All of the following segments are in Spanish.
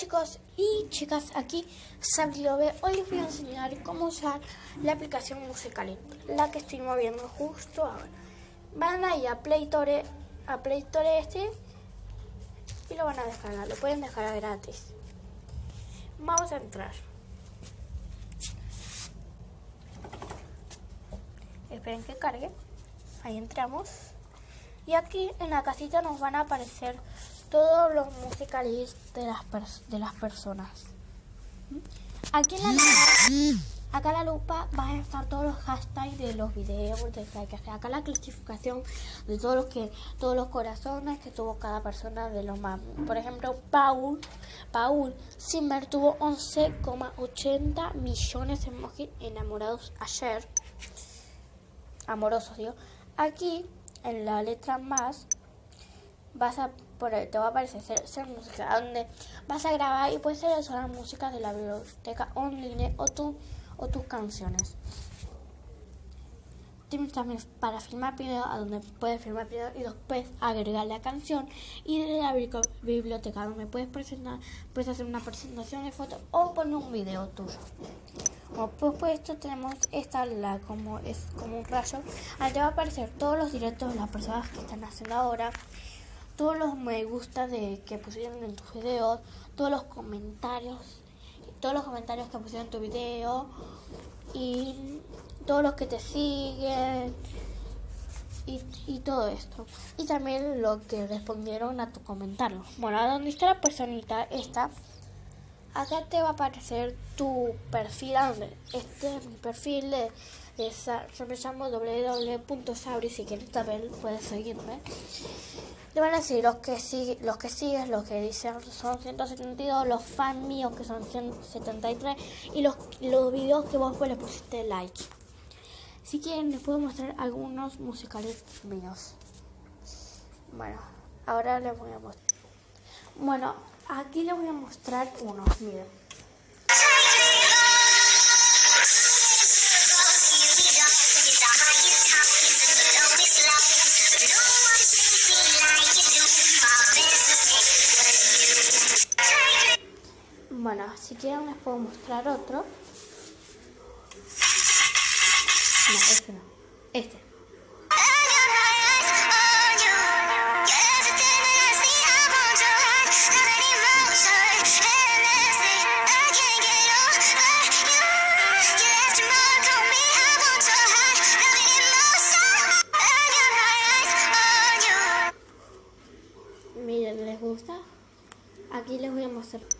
chicos y chicas, aquí Sabri Lobe. Hoy les voy a enseñar cómo usar la aplicación Musical.ly, la que estoy moviendo justo ahora. Van a ir a Play Store, a Play Store este y lo van a descargar, lo pueden descargar gratis. Vamos a entrar. Esperen que cargue. Ahí entramos. Y aquí en la casita nos van a aparecer todos los musicales de las, de las personas. Aquí en la acá en la lupa van a estar todos los hashtags de los videos, de que hacer. Acá la clasificación de todos los que, todos los corazones que tuvo cada persona de los más. Por ejemplo, Paul, Paul Zimmer tuvo 11,80 millones de emojis enamorados ayer amorosos, digo. Aquí, en la letra más, vas a poner, te va a aparecer ser, ser música, donde vas a grabar y puedes seleccionar música de la biblioteca online o, tu, o tus canciones. Tienes también para filmar video, a donde puedes filmar video y después agregar la canción. Y de la bibli- biblioteca, donde puedes presentar, puedes hacer una presentación de fotos o poner un video tuyo. Como pues, pues esto tenemos esta la como es como un rayo. Ahí te va a aparecer todos los directos de las personas que están haciendo ahora, todos los me gusta de que pusieron en tus videos, todos los comentarios, todos los comentarios que pusieron en tu video y todos los que te siguen y, y todo esto. Y también lo que respondieron a tu comentario. Bueno, a donde está la personita esta, acá te va a aparecer tu perfil, este es mi perfil de, de yo me llamo www.sabri, si quieres también puedes seguirme. Te van a decir los que sigue, los que sigues, los que dicen son 172, los fans míos que son 173 y los, los videos que vos pues, le pusiste like. Si quieren les puedo mostrar algunos musicales míos. Bueno, ahora les voy a mostrar. Bueno, aquí les voy a mostrar unos, miren. Bueno, si quieren les puedo mostrar otro. No, este no. Este. Miren, ¿les gusta? Aquí les voy a mostrar.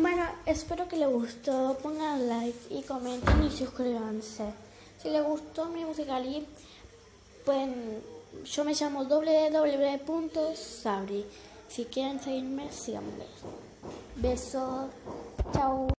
Bueno, espero que les gustó. Pongan like y comenten y suscríbanse. Si les gustó mi musical, pueden. Yo me llamo www.sabri. Si quieren seguirme, síganme. Besos. Chao.